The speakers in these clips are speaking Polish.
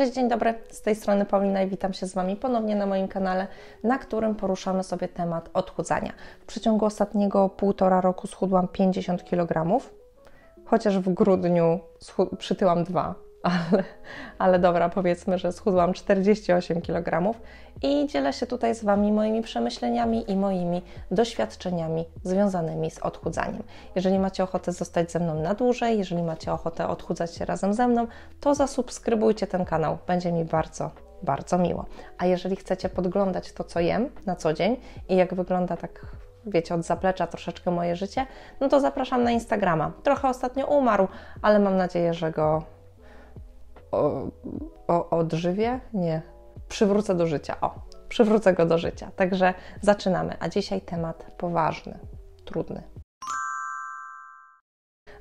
Cześć, dzień dobry, z tej strony Paulina i witam się z Wami ponownie na moim kanale, na którym poruszamy sobie temat odchudzania. W przeciągu ostatniego półtora roku schudłam 50 kg, chociaż w grudniu przytyłam dwa, ale, ale dobra, powiedzmy, że schudłam 48 kg i dzielę się tutaj z Wami moimi przemyśleniami i moimi doświadczeniami związanymi z odchudzaniem. Jeżeli macie ochotę zostać ze mną na dłużej, jeżeli macie ochotę odchudzać się razem ze mną, to zasubskrybujcie ten kanał, będzie mi bardzo, bardzo miło. A jeżeli chcecie podglądać to, co jem na co dzień i jak wygląda tak wiecie, od zaplecza troszeczkę moje życie, no to zapraszam na Instagrama. Trochę ostatnio umarł, ale mam nadzieję, że go o, o, odżywię? Nie. Przywrócę do życia. O, przywrócę go do życia. Także zaczynamy. A dzisiaj temat poważny, trudny.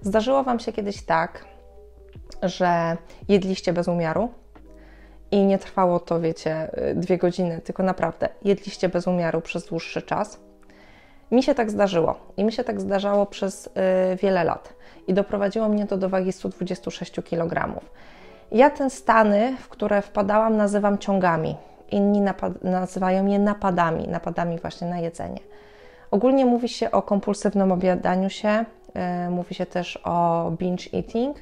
Zdarzyło Wam się kiedyś tak, że jedliście bez umiaru i nie trwało to, wiecie, dwie godziny, tylko naprawdę jedliście bez umiaru przez dłuższy czas. Mi się tak zdarzyło i mi się tak zdarzało przez y, wiele lat i doprowadziło mnie to do wagi 126 kg. Ja te stany, w które wpadałam, nazywam ciągami. Inni nazywają je napadami, napadami właśnie na jedzenie. Ogólnie mówi się o kompulsywnym obiadaniu się, yy, mówi się też o binge eating,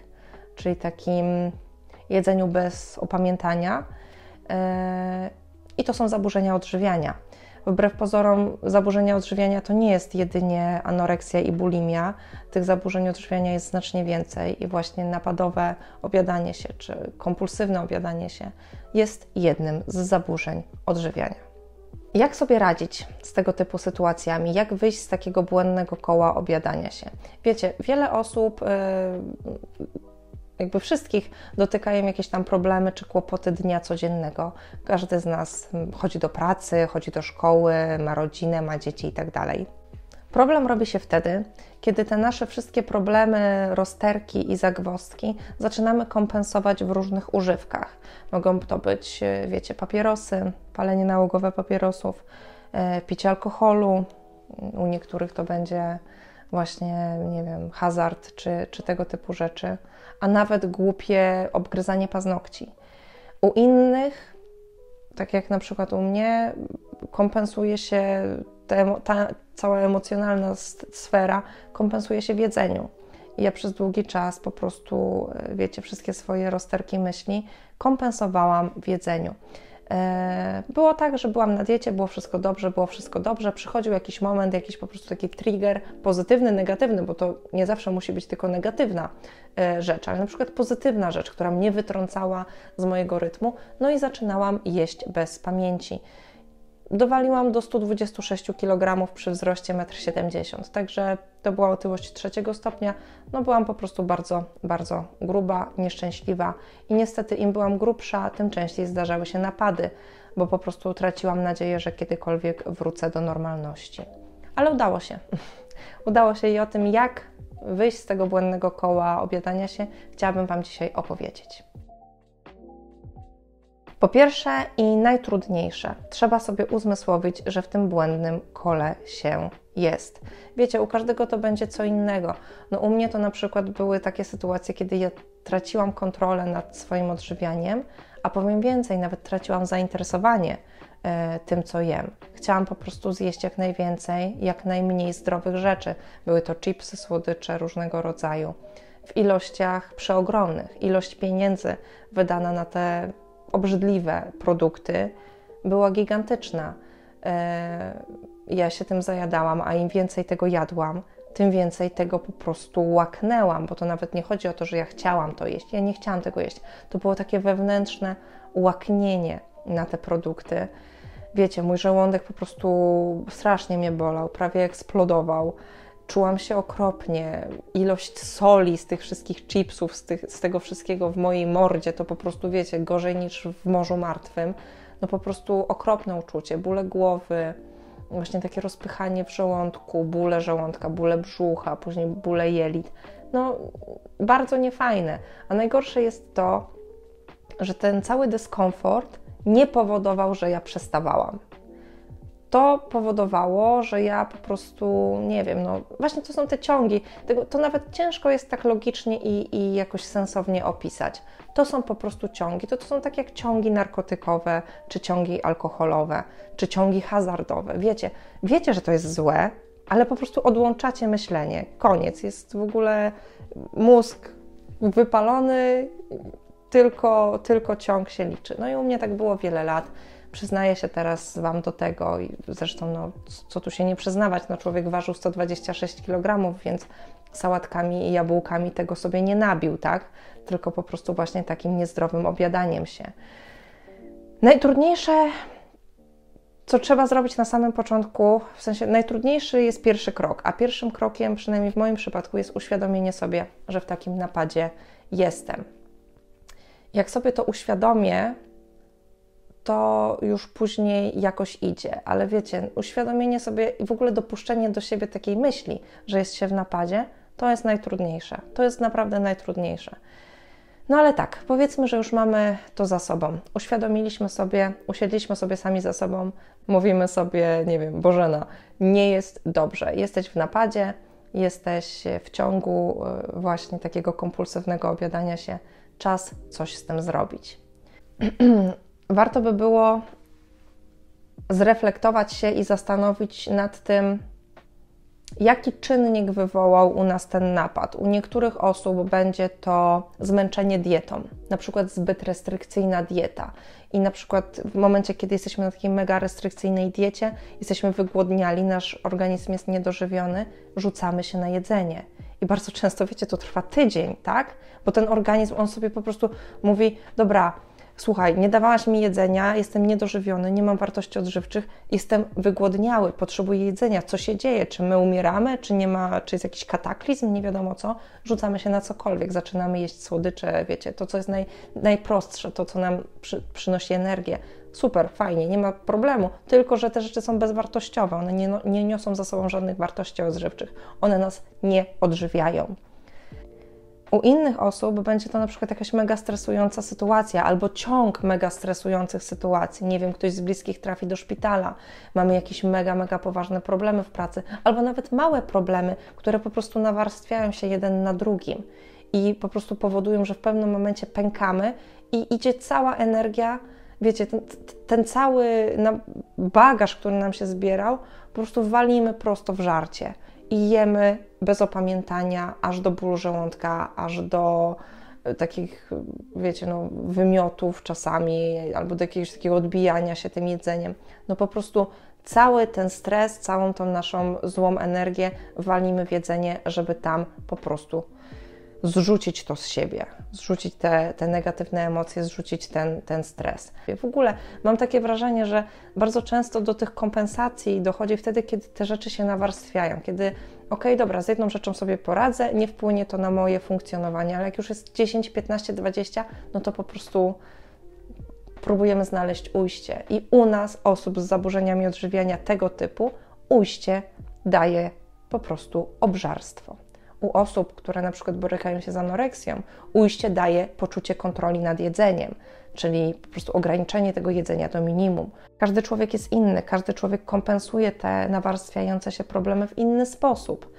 czyli takim jedzeniu bez opamiętania. Yy, I to są zaburzenia odżywiania. Wbrew pozorom, zaburzenia odżywiania to nie jest jedynie anoreksja i bulimia. Tych zaburzeń odżywiania jest znacznie więcej i właśnie napadowe obiadanie się czy kompulsywne obiadanie się jest jednym z zaburzeń odżywiania. Jak sobie radzić z tego typu sytuacjami? Jak wyjść z takiego błędnego koła obiadania się? Wiecie, wiele osób yy, jakby wszystkich dotykają jakieś tam problemy czy kłopoty dnia codziennego. Każdy z nas mm, chodzi do pracy, chodzi do szkoły, ma rodzinę, ma dzieci itd. Tak Problem robi się wtedy, kiedy te nasze wszystkie problemy, rozterki i zagwozdki zaczynamy kompensować w różnych używkach. Mogą to być, e, wiecie, papierosy, palenie nałogowe papierosów, e, picie alkoholu. U niektórych to będzie właśnie, nie wiem, hazard czy, czy tego typu rzeczy, a nawet głupie obgryzanie paznokci. U innych, tak jak na przykład u mnie, kompensuje się te, ta cała emocjonalna sfera, kompensuje się w jedzeniu. I ja przez długi czas po prostu, wiecie, wszystkie swoje rozterki myśli kompensowałam w jedzeniu. E, było tak, że byłam na diecie, było wszystko dobrze, było wszystko dobrze. Przychodził jakiś moment, jakiś po prostu taki trigger, pozytywny, negatywny, bo to nie zawsze musi być tylko negatywna e, rzecz, ale na przykład pozytywna rzecz, która mnie wytrącała z mojego rytmu. No i zaczynałam jeść bez pamięci dowaliłam do 126 kg przy wzroście 1,70 m, także to była otyłość trzeciego stopnia. No byłam po prostu bardzo, bardzo gruba, nieszczęśliwa i niestety im byłam grubsza, tym częściej zdarzały się napady, bo po prostu traciłam nadzieję, że kiedykolwiek wrócę do normalności. Ale udało się. udało się i o tym, jak wyjść z tego błędnego koła obiadania się, chciałabym Wam dzisiaj opowiedzieć. Po pierwsze i najtrudniejsze, trzeba sobie uzmysłowić, że w tym błędnym kole się jest. Wiecie, u każdego to będzie co innego. No u mnie to na przykład były takie sytuacje, kiedy ja traciłam kontrolę nad swoim odżywianiem, a powiem więcej, nawet traciłam zainteresowanie e, tym, co jem. Chciałam po prostu zjeść jak najwięcej, jak najmniej zdrowych rzeczy. Były to chipsy, słodycze różnego rodzaju. W ilościach przeogromnych. Ilość pieniędzy wydana na te obrzydliwe produkty była gigantyczna. E, ja się tym zajadałam, a im więcej tego jadłam, tym więcej tego po prostu łaknęłam, bo to nawet nie chodzi o to, że ja chciałam to jeść. Ja nie chciałam tego jeść. To było takie wewnętrzne łaknienie na te produkty. Wiecie, mój żołądek po prostu strasznie mnie bolał, prawie eksplodował. Czułam się okropnie. Ilość soli z tych wszystkich chipsów, z, tych, z tego wszystkiego w mojej mordzie, to po prostu wiecie, gorzej niż w Morzu Martwym. No po prostu okropne uczucie, bóle głowy, właśnie takie rozpychanie w żołądku, bóle żołądka, bóle brzucha, później bóle jelit. No bardzo niefajne. A najgorsze jest to, że ten cały dyskomfort nie powodował, że ja przestawałam. To powodowało, że ja po prostu, nie wiem, no właśnie to są te ciągi, tego, to nawet ciężko jest tak logicznie i, i jakoś sensownie opisać. To są po prostu ciągi, to, to są tak jak ciągi narkotykowe, czy ciągi alkoholowe, czy ciągi hazardowe. Wiecie, wiecie, że to jest złe, ale po prostu odłączacie myślenie. Koniec, jest w ogóle mózg wypalony, tylko, tylko ciąg się liczy. No i u mnie tak było wiele lat. Przyznaję się teraz Wam do tego i zresztą, no, co tu się nie przyznawać, no, człowiek ważył 126 kg, więc sałatkami i jabłkami tego sobie nie nabił, tak? Tylko po prostu właśnie takim niezdrowym obiadaniem się. Najtrudniejsze, co trzeba zrobić na samym początku, w sensie najtrudniejszy jest pierwszy krok, a pierwszym krokiem, przynajmniej w moim przypadku, jest uświadomienie sobie, że w takim napadzie jestem. Jak sobie to uświadomię, to już później jakoś idzie. Ale wiecie, uświadomienie sobie i w ogóle dopuszczenie do siebie takiej myśli, że jest się w napadzie, to jest najtrudniejsze. To jest naprawdę najtrudniejsze. No ale tak, powiedzmy, że już mamy to za sobą. Uświadomiliśmy sobie, usiedliśmy sobie sami za sobą, mówimy sobie, nie wiem, Bożena, nie jest dobrze. Jesteś w napadzie, jesteś w ciągu e, właśnie takiego kompulsywnego obiadania się. Czas coś z tym zrobić. warto by było zreflektować się i zastanowić nad tym, jaki czynnik wywołał u nas ten napad. U niektórych osób będzie to zmęczenie dietą, na przykład zbyt restrykcyjna dieta. I na przykład w momencie, kiedy jesteśmy na takiej mega restrykcyjnej diecie, jesteśmy wygłodniali, nasz organizm jest niedożywiony, rzucamy się na jedzenie. I bardzo często, wiecie, to trwa tydzień, tak? Bo ten organizm, on sobie po prostu mówi: Dobra, słuchaj, nie dawałaś mi jedzenia, jestem niedożywiony, nie mam wartości odżywczych, jestem wygłodniały, potrzebuję jedzenia. Co się dzieje? Czy my umieramy? Czy nie ma, czy jest jakiś kataklizm? Nie wiadomo co. Rzucamy się na cokolwiek, zaczynamy jeść słodycze, wiecie, to co jest naj, najprostsze, to co nam przy, przynosi energię. Super, fajnie, nie ma problemu, tylko że te rzeczy są bezwartościowe, one nie, no, nie niosą za sobą żadnych wartości odżywczych, one nas nie odżywiają. U innych osób będzie to na przykład jakaś mega stresująca sytuacja albo ciąg mega stresujących sytuacji. Nie wiem, ktoś z bliskich trafi do szpitala, mamy jakieś mega, mega poważne problemy w pracy, albo nawet małe problemy, które po prostu nawarstwiają się jeden na drugim i po prostu powodują, że w pewnym momencie pękamy i idzie cała energia, wiecie, ten, ten cały bagaż, który nam się zbierał, po prostu walimy prosto w żarcie i jemy bez opamiętania, aż do bólu żołądka, aż do e, takich, wiecie, no, wymiotów czasami, albo do jakiegoś takiego odbijania się tym jedzeniem. No po prostu cały ten stres, całą tą naszą złą energię walimy w jedzenie, żeby tam po prostu zrzucić to z siebie, zrzucić te, te negatywne emocje, zrzucić ten, ten stres. W ogóle mam takie wrażenie, że bardzo często do tych kompensacji dochodzi wtedy, kiedy te rzeczy się nawarstwiają, kiedy ok, dobra, z jedną rzeczą sobie poradzę, nie wpłynie to na moje funkcjonowanie, ale jak już jest 10, 15, 20, no to po prostu próbujemy znaleźć ujście. I u nas, osób z zaburzeniami odżywiania tego typu, ujście daje po prostu obżarstwo u osób, które na przykład borykają się z anoreksją, ujście daje poczucie kontroli nad jedzeniem, czyli po prostu ograniczenie tego jedzenia do minimum. Każdy człowiek jest inny, każdy człowiek kompensuje te nawarstwiające się problemy w inny sposób.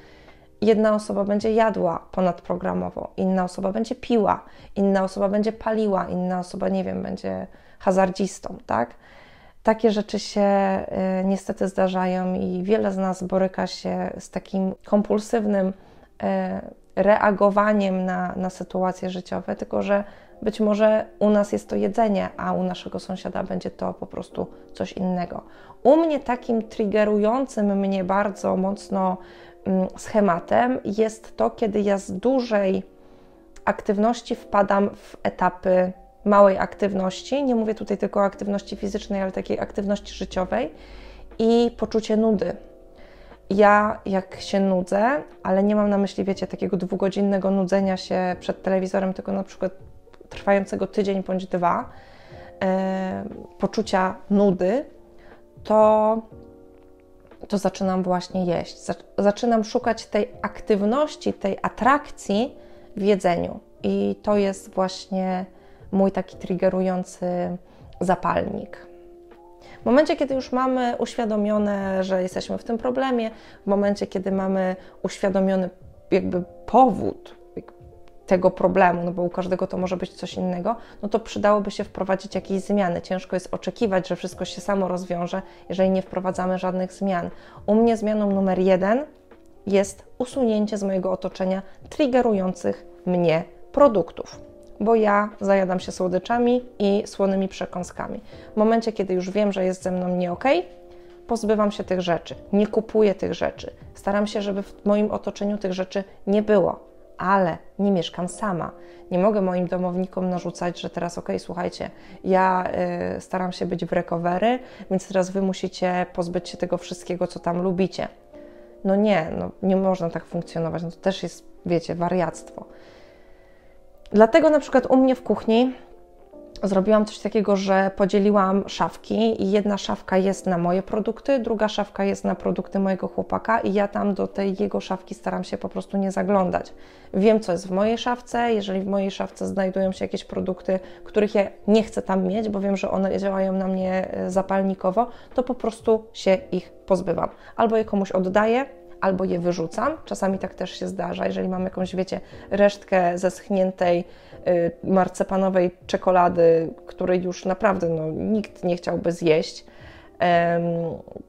Jedna osoba będzie jadła ponadprogramowo, inna osoba będzie piła, inna osoba będzie paliła, inna osoba, nie wiem, będzie hazardzistą, tak? Takie rzeczy się y, niestety zdarzają i wiele z nas boryka się z takim kompulsywnym E, reagowaniem na, na sytuacje życiowe, tylko że być może u nas jest to jedzenie, a u naszego sąsiada będzie to po prostu coś innego. U mnie takim triggerującym mnie bardzo mocno mm, schematem jest to, kiedy ja z dużej aktywności wpadam w etapy małej aktywności. Nie mówię tutaj tylko o aktywności fizycznej, ale takiej aktywności życiowej i poczucie nudy ja jak się nudzę, ale nie mam na myśli, wiecie, takiego dwugodzinnego nudzenia się przed telewizorem, tylko na przykład trwającego tydzień bądź dwa, e, poczucia nudy, to, to zaczynam właśnie jeść. Zaczynam szukać tej aktywności, tej atrakcji w jedzeniu. I to jest właśnie mój taki triggerujący zapalnik. W momencie, kiedy już mamy uświadomione, że jesteśmy w tym problemie, w momencie, kiedy mamy uświadomiony jakby powód tego problemu, no bo u każdego to może być coś innego, no to przydałoby się wprowadzić jakieś zmiany. Ciężko jest oczekiwać, że wszystko się samo rozwiąże, jeżeli nie wprowadzamy żadnych zmian. U mnie zmianą numer jeden jest usunięcie z mojego otoczenia triggerujących mnie produktów bo ja zajadam się słodyczami i słonymi przekąskami. W momencie, kiedy już wiem, że jest ze mną nie ok, pozbywam się tych rzeczy, nie kupuję tych rzeczy. Staram się, żeby w moim otoczeniu tych rzeczy nie było, ale nie mieszkam sama. Nie mogę moim domownikom narzucać, że teraz ok, słuchajcie, ja y, staram się być w recovery, więc teraz wy musicie pozbyć się tego wszystkiego, co tam lubicie. No nie, no nie można tak funkcjonować. No to też jest, wiecie, wariactwo. Dlatego na przykład u mnie w kuchni zrobiłam coś takiego, że podzieliłam szafki i jedna szafka jest na moje produkty, druga szafka jest na produkty mojego chłopaka i ja tam do tej jego szafki staram się po prostu nie zaglądać. Wiem, co jest w mojej szafce, jeżeli w mojej szafce znajdują się jakieś produkty, których ja nie chcę tam mieć, bo wiem, że one działają na mnie e, zapalnikowo, to po prostu się ich pozbywam. Albo je komuś oddaję, albo je wyrzucam. Czasami tak też się zdarza, jeżeli mam jakąś, wiecie, resztkę zeschniętej y, marcepanowej czekolady, której już naprawdę no, nikt nie chciałby zjeść,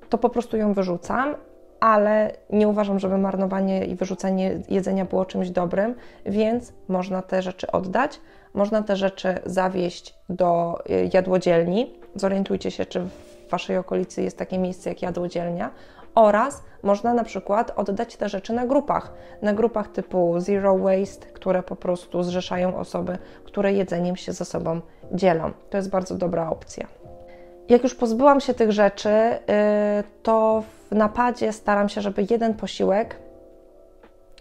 to po prostu ją wyrzucam, ale nie uważam, żeby marnowanie i wyrzucanie jedzenia było czymś dobrym, więc można te rzeczy oddać, można te rzeczy zawieść do y, jadłodzielni. Zorientujcie się, czy w Waszej okolicy jest takie miejsce jak jadłodzielnia oraz można na przykład oddać te rzeczy na grupach, na grupach typu Zero Waste, które po prostu zrzeszają osoby, które jedzeniem się ze sobą dzielą. To jest bardzo dobra opcja. Jak już pozbyłam się tych rzeczy, y, to w napadzie staram się, żeby jeden posiłek,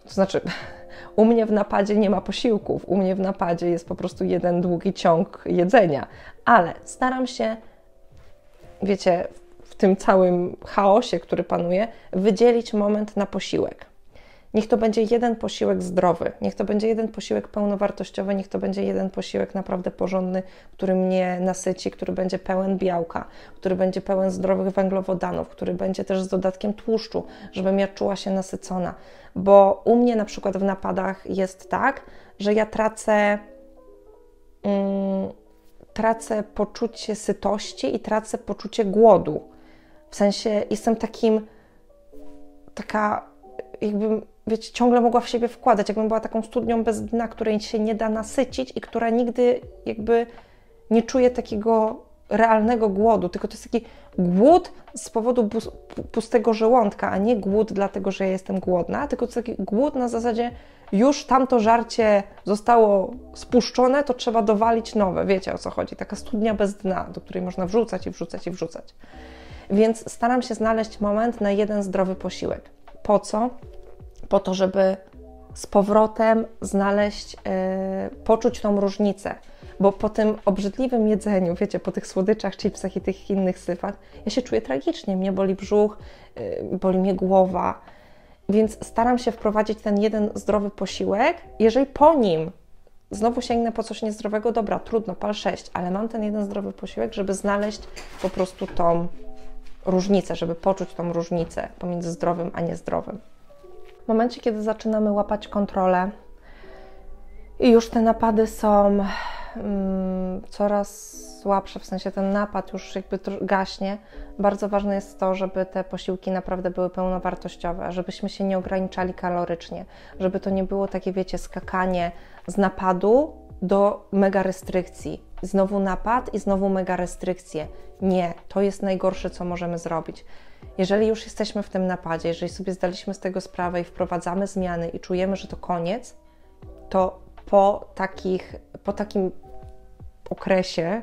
to znaczy u mnie w napadzie nie ma posiłków, u mnie w napadzie jest po prostu jeden długi ciąg jedzenia, ale staram się, wiecie, tym całym chaosie, który panuje, wydzielić moment na posiłek. Niech to będzie jeden posiłek zdrowy, niech to będzie jeden posiłek pełnowartościowy, niech to będzie jeden posiłek naprawdę porządny, który mnie nasyci, który będzie pełen białka, który będzie pełen zdrowych węglowodanów, który będzie też z dodatkiem tłuszczu, żebym ja czuła się nasycona. Bo u mnie na przykład w napadach jest tak, że ja tracę. Mm, tracę poczucie sytości i tracę poczucie głodu. W sensie jestem takim, taka, jakbym, wiecie, ciągle mogła w siebie wkładać, jakbym była taką studnią bez dna, której się nie da nasycić i która nigdy jakby nie czuje takiego realnego głodu, tylko to jest taki głód z powodu pustego żołądka, a nie głód dlatego, że ja jestem głodna, tylko to jest taki głód na zasadzie już tamto żarcie zostało spuszczone, to trzeba dowalić nowe. Wiecie o co chodzi? Taka studnia bez dna, do której można wrzucać i wrzucać i wrzucać. Więc staram się znaleźć moment na jeden zdrowy posiłek. Po co? Po to, żeby z powrotem znaleźć, yy, poczuć tą różnicę. Bo po tym obrzydliwym jedzeniu, wiecie, po tych słodyczach, chipsach i tych innych syfach, ja się czuję tragicznie. Mnie boli brzuch, yy, boli mnie głowa. Więc staram się wprowadzić ten jeden zdrowy posiłek. Jeżeli po nim znowu sięgnę po coś niezdrowego, dobra, trudno, pal 6, ale mam ten jeden zdrowy posiłek, żeby znaleźć po prostu tą różnicę, żeby poczuć tą różnicę pomiędzy zdrowym a niezdrowym. W momencie, kiedy zaczynamy łapać kontrolę i już te napady są mm, coraz słabsze, w sensie ten napad już jakby gaśnie, bardzo ważne jest to, żeby te posiłki naprawdę były pełnowartościowe, żebyśmy się nie ograniczali kalorycznie, żeby to nie było takie, wiecie, skakanie z napadu do mega restrykcji. Znowu napad i znowu mega restrykcje. Nie, to jest najgorsze, co możemy zrobić. Jeżeli już jesteśmy w tym napadzie, jeżeli sobie zdaliśmy z tego sprawę i wprowadzamy zmiany i czujemy, że to koniec, to po, takich, po takim okresie,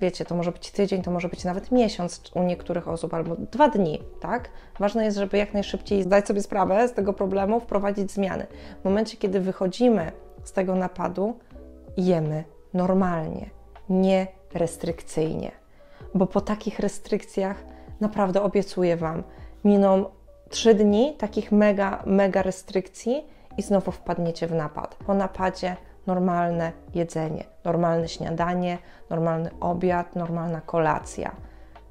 wiecie, to może być tydzień, to może być nawet miesiąc u niektórych osób, albo dwa dni, tak? Ważne jest, żeby jak najszybciej zdać sobie sprawę z tego problemu, wprowadzić zmiany. W momencie, kiedy wychodzimy z tego napadu, jemy normalnie, nie restrykcyjnie. Bo po takich restrykcjach naprawdę obiecuję Wam, miną trzy dni takich mega, mega restrykcji i znowu wpadniecie w napad. Po napadzie normalne jedzenie, normalne śniadanie, normalny obiad, normalna kolacja.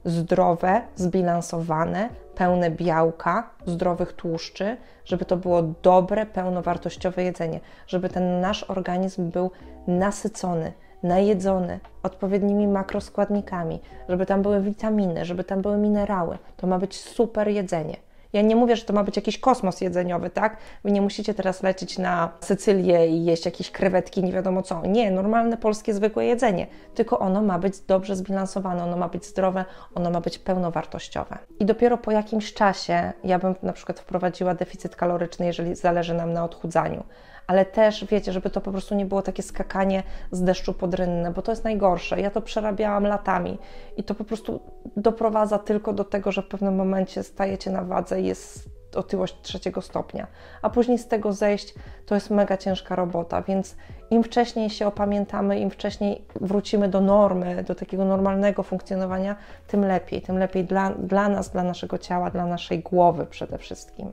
zdrowe, zbilansowane, pełne białka, zdrowych tłuszczy, żeby to było dobre, pełnowartościowe jedzenie, żeby ten nasz organizm był nasycony, najedzony odpowiednimi makroskładnikami, żeby tam były witaminy, żeby tam były minerały. To ma być super jedzenie. Ja nie mówię, że to ma być jakiś kosmos jedzeniowy, tak? Wy nie musicie teraz lecieć na Sycylię i jeść jakieś krewetki, nie wiadomo co. Nie, normalne polskie zwykłe jedzenie, tylko ono ma być dobrze zbilansowane, ono ma być zdrowe, ono ma być pełnowartościowe. I dopiero po jakimś czasie ja bym na przykład wprowadziła deficyt kaloryczny, jeżeli zależy nam na odchudzaniu ale też wiecie, żeby to po prostu nie było takie skakanie z deszczu pod rynne, bo to jest najgorsze. Ja to przerabiałam latami i to po prostu doprowadza tylko do tego, że w pewnym momencie stajecie na wadze i jest otyłość trzeciego stopnia, a później z tego zejść to jest mega ciężka robota, więc im wcześniej się opamiętamy, im wcześniej wrócimy do normy, do takiego normalnego funkcjonowania, tym lepiej, tym lepiej dla, dla nas, dla naszego ciała, dla naszej głowy przede wszystkim.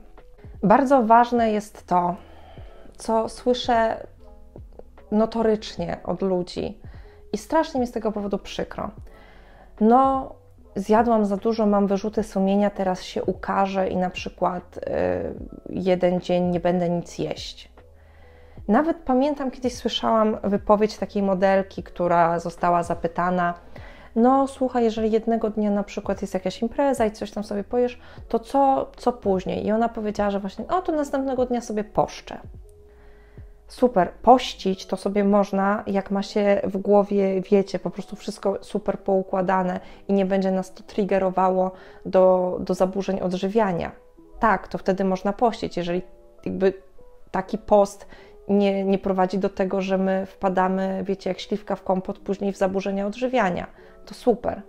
Bardzo ważne jest to, co słyszę notorycznie od ludzi i strasznie mi z tego powodu przykro. No, zjadłam za dużo, mam wyrzuty sumienia, teraz się ukażę i na przykład y, jeden dzień nie będę nic jeść. Nawet pamiętam, kiedyś słyszałam wypowiedź takiej modelki, która została zapytana: No, słuchaj, jeżeli jednego dnia na przykład jest jakaś impreza i coś tam sobie pojesz, to co, co później? I ona powiedziała, że właśnie, o, to następnego dnia sobie poszczę super, pościć to sobie można, jak ma się w głowie, wiecie, po prostu wszystko super poukładane i nie będzie nas to triggerowało do, do zaburzeń odżywiania. Tak, to wtedy można pościć, jeżeli jakby taki post nie, nie prowadzi do tego, że my wpadamy, wiecie, jak śliwka w kompot później w zaburzenia odżywiania. To super.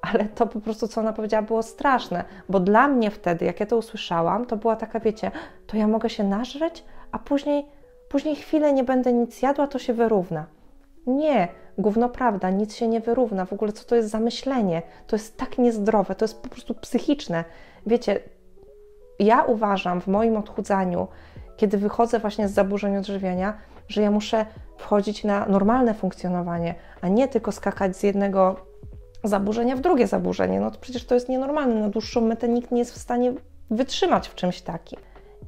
Ale to po prostu, co ona powiedziała, było straszne, bo dla mnie wtedy, jak ja to usłyszałam, to była taka, wiecie, to ja mogę się nażreć, a później Później chwilę nie będę nic jadła, to się wyrówna. Nie, gówno prawda, nic się nie wyrówna. W ogóle co to jest za myślenie? To jest tak niezdrowe, to jest po prostu psychiczne. Wiecie, ja uważam w moim odchudzaniu, kiedy wychodzę właśnie z zaburzeń odżywiania, że ja muszę wchodzić na normalne funkcjonowanie, a nie tylko skakać z jednego zaburzenia w drugie zaburzenie. No to przecież to jest nienormalne. Na dłuższą metę nikt nie jest w stanie wytrzymać w czymś takim.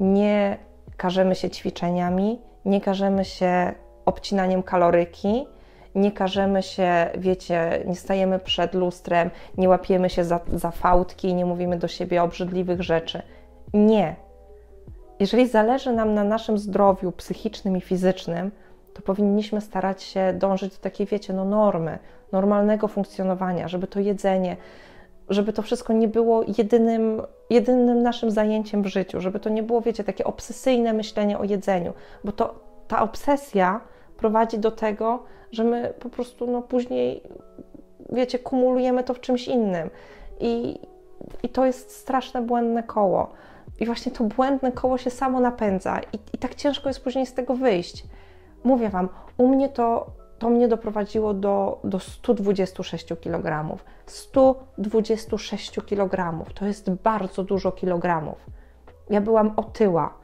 Nie karzemy się ćwiczeniami, nie karzemy się obcinaniem kaloryki, nie karzemy się, wiecie, nie stajemy przed lustrem, nie łapiemy się za, za fałdki, nie mówimy do siebie obrzydliwych rzeczy. Nie. Jeżeli zależy nam na naszym zdrowiu psychicznym i fizycznym, to powinniśmy starać się dążyć do takiej, wiecie, no normy, normalnego funkcjonowania, żeby to jedzenie, żeby to wszystko nie było jedynym, jedynym naszym zajęciem w życiu, żeby to nie było, wiecie, takie obsesyjne myślenie o jedzeniu, bo to ta obsesja prowadzi do tego, że my po prostu no, później, wiecie, kumulujemy to w czymś innym. I, i to jest straszne, błędne koło. I właśnie to błędne koło się samo napędza, i, i tak ciężko jest później z tego wyjść. Mówię Wam, u mnie to to mnie doprowadziło do, do 126 kg. 126 kg to jest bardzo dużo kilogramów. Ja byłam otyła.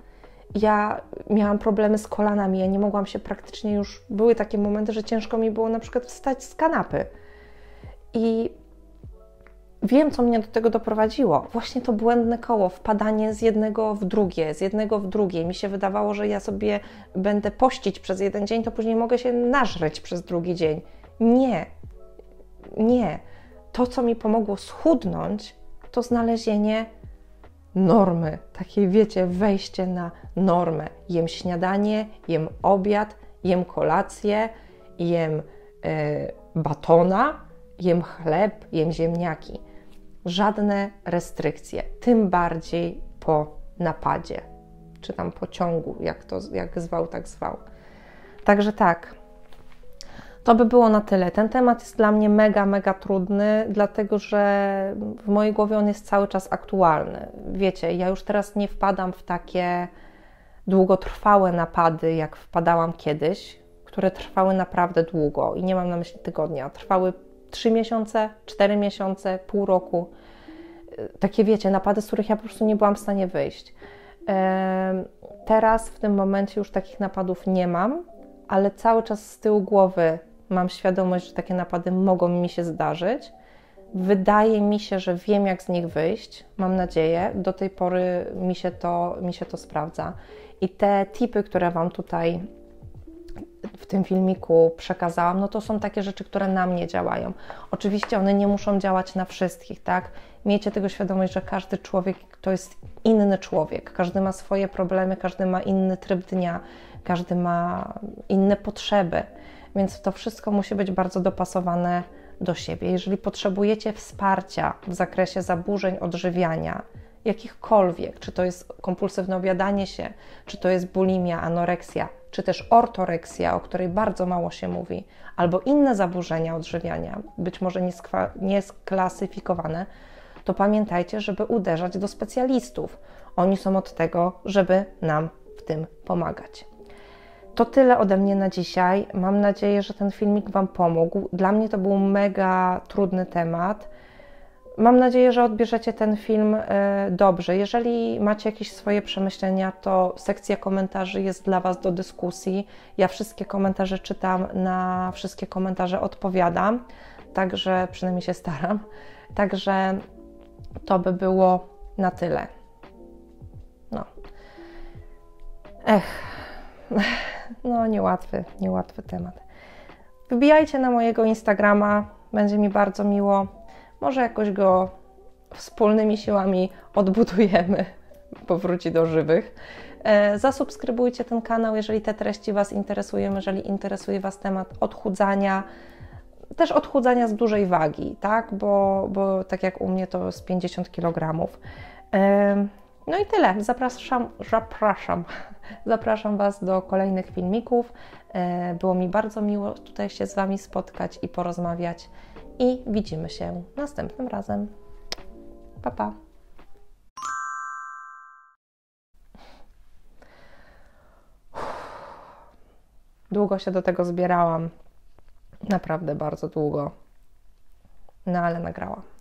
Ja miałam problemy z kolanami, ja nie mogłam się praktycznie już. Były takie momenty, że ciężko mi było na przykład wstać z kanapy. I wiem, co mnie do tego doprowadziło. Właśnie to błędne koło, wpadanie z jednego w drugie, z jednego w drugie. Mi się wydawało, że ja sobie będę pościć przez jeden dzień, to później mogę się nażreć przez drugi dzień. Nie, nie. To, co mi pomogło schudnąć, to znalezienie normy. Takiej, wiecie, wejście na normę. Jem śniadanie, jem obiad, jem kolację, jem yy, batona, jem chleb, jem ziemniaki żadne restrykcje, tym bardziej po napadzie, czy tam pociągu, jak to jak zwał, tak zwał. Także tak. To by było na tyle. Ten temat jest dla mnie mega, mega trudny, dlatego że w mojej głowie on jest cały czas aktualny. Wiecie, ja już teraz nie wpadam w takie długotrwałe napady, jak wpadałam kiedyś, które trwały naprawdę długo i nie mam na myśli tygodnia, trwały 3 miesiące, 4 miesiące, pół roku. Takie wiecie, napady, z których ja po prostu nie byłam w stanie wyjść. Teraz w tym momencie już takich napadów nie mam, ale cały czas z tyłu głowy mam świadomość, że takie napady mogą mi się zdarzyć, Wydaje mi się, że wiem, jak z nich wyjść. Mam nadzieję. Do tej pory mi się to, mi się to sprawdza. I te tipy, które Wam tutaj w tym filmiku przekazałam, no to są takie rzeczy, które na mnie działają. Oczywiście one nie muszą działać na wszystkich, tak? Miejcie tego świadomość, że każdy człowiek to jest inny człowiek. Każdy ma swoje problemy, każdy ma inny tryb dnia, każdy ma inne potrzeby, więc to wszystko musi być bardzo dopasowane do siebie. Jeżeli potrzebujecie wsparcia w zakresie zaburzeń odżywiania, jakichkolwiek, czy to jest kompulsywne obiadanie się, czy to jest bulimia, anoreksja, czy też ortoreksja, o której bardzo mało się mówi, albo inne zaburzenia odżywiania, być może niesklasyfikowane, to pamiętajcie, żeby uderzać do specjalistów. Oni są od tego, żeby nam w tym pomagać. To tyle ode mnie na dzisiaj. Mam nadzieję, że ten filmik Wam pomógł. Dla mnie to był mega trudny temat. Mam nadzieję, że odbierzecie ten film e, dobrze. Jeżeli macie jakieś swoje przemyślenia, to sekcja komentarzy jest dla Was do dyskusji. Ja wszystkie komentarze czytam, na wszystkie komentarze odpowiadam, także przynajmniej się staram. Także to by było na tyle. No. Ech. No, niełatwy, niełatwy temat. Wybijajcie na mojego Instagrama, będzie mi bardzo miło. Może jakoś go wspólnymi siłami odbudujemy, powróci do żywych. E, zasubskrybujcie ten kanał, jeżeli te treści Was interesują, jeżeli interesuje Was temat odchudzania, też odchudzania z dużej wagi, tak? Bo, bo tak jak u mnie to z 50 kg. No i tyle. Zapraszam, zapraszam, zapraszam Was do kolejnych filmików. E, było mi bardzo miło tutaj się z Wami spotkać i porozmawiać. I widzimy się następnym razem. Pa, pa. Długo się do tego zbierałam. Naprawdę bardzo długo. No ale nagrałam.